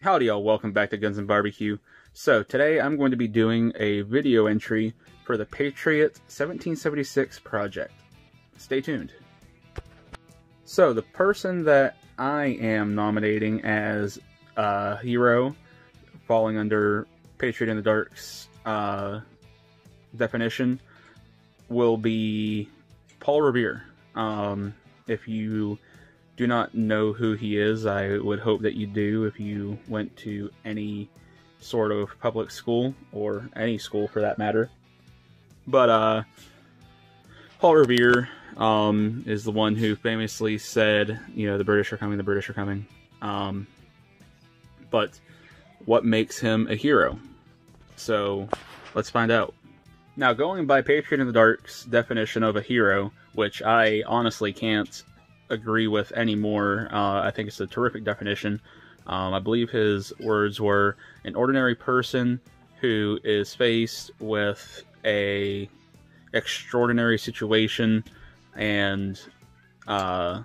Howdy y'all, welcome back to Guns and Barbecue. So today I'm going to be doing a video entry for the Patriot 1776 project. Stay tuned. So the person that I am nominating as a hero, falling under Patriot in the Dark's uh, definition, will be Paul Revere. Um, if you do not know who he is, I would hope that you do if you went to any sort of public school or any school for that matter. But uh, Paul Revere um, is the one who famously said, you know, the British are coming, the British are coming. Um, but what makes him a hero? So let's find out. Now, going by Patriot in the Dark's definition of a hero, which I honestly can't agree with anymore. Uh, I think it's a terrific definition. Um, I believe his words were an ordinary person who is faced with a extraordinary situation and uh,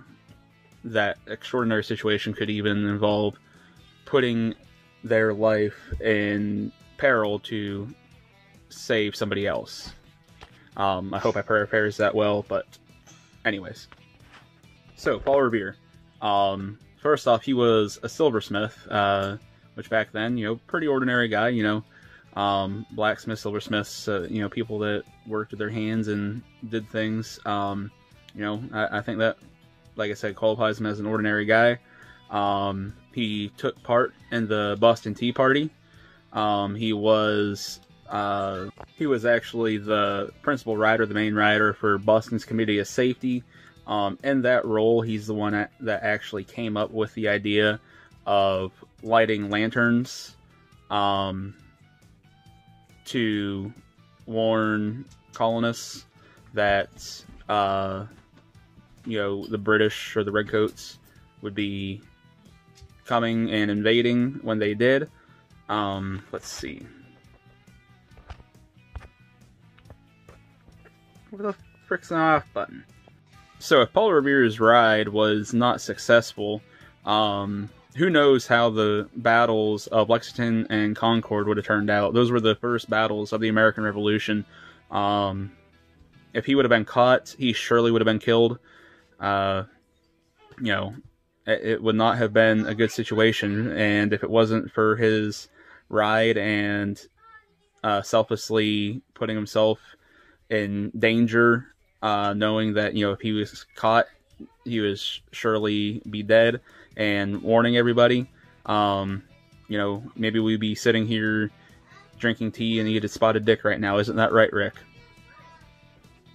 that extraordinary situation could even involve putting their life in peril to save somebody else. Um, I hope I paraphrased that well, but anyways. So, Paul Revere. Um, first off, he was a silversmith, uh, which back then, you know, pretty ordinary guy, you know, um, blacksmith, silversmiths, uh, you know, people that worked with their hands and did things. Um, you know, I, I, think that, like I said, qualifies him as an ordinary guy. Um, he took part in the Boston Tea Party. Um, he was uh, he was actually the principal writer, the main writer for Boston's Committee of Safety um, in that role, he's the one that, actually came up with the idea of lighting lanterns um, to warn colonists that uh, you know the British or the Redcoats would be coming and invading when they did. Um, let's see. Where the frick's off button? So if Paul Revere's ride was not successful, um, who knows how the battles of Lexington and Concord would have turned out. Those were the first battles of the American Revolution. Um, if he would have been caught, he surely would have been killed. Uh, you know, it, it, would not have been a good situation. And if it wasn't for his ride and uh, selflessly putting himself in danger uh, knowing that you know if he was caught, he would surely be dead, and warning everybody. Um, you know, maybe we'd be sitting here drinking tea and eat a spotted dick right now. Isn't that right, Rick?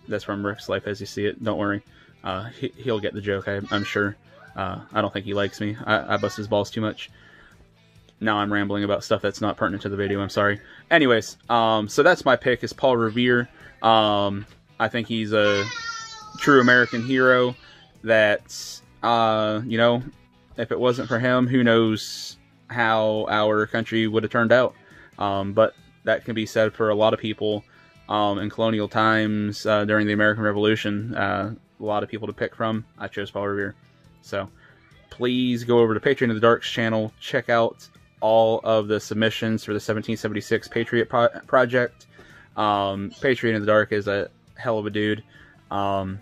That's from Rick's life as you see it. Don't worry. Uh, he, will get the joke, I, am sure. Uh, I don't think he likes me. I, I bust his balls too much. Now I'm rambling about stuff that's not pertinent to the video. I'm sorry. Anyways, um, so that's my pick is Paul Revere. Um, I think he's a true American hero that, uh, you know, if it wasn't for him, who knows how our country would have turned out. Um, but that can be said for a lot of people um, in colonial times uh, during the American Revolution. Uh, a lot of people to pick from. I chose Paul Revere. So please go over to Patriot in the Dark's channel, check out all of the submissions for the 1776 Patriot Pro- Project. Um, Patriot in the Dark is a hell of a dude. Um,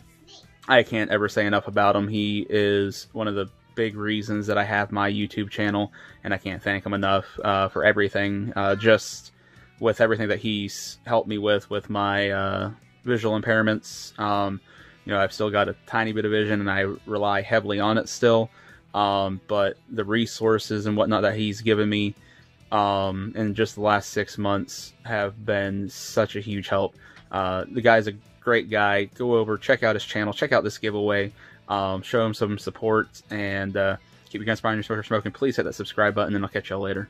I can't ever say enough about him. He is one of the big reasons that I have my YouTube channel, and I can't thank him enough uh, for everything. Uh, just with everything that he's helped me with, with my uh, visual impairments. Um, you know, I've still got a tiny bit of vision, and I rely heavily on it still. Um, but the resources and whatnot that he's given me um, in just the last six months have been such a huge help. Uh, the guy's a great guy. Go over, check out his channel, check out this giveaway, um, show him some support, and uh, keep your guns firing your smoker smoking. Please hit that subscribe button, and I'll catch y'all later.